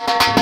you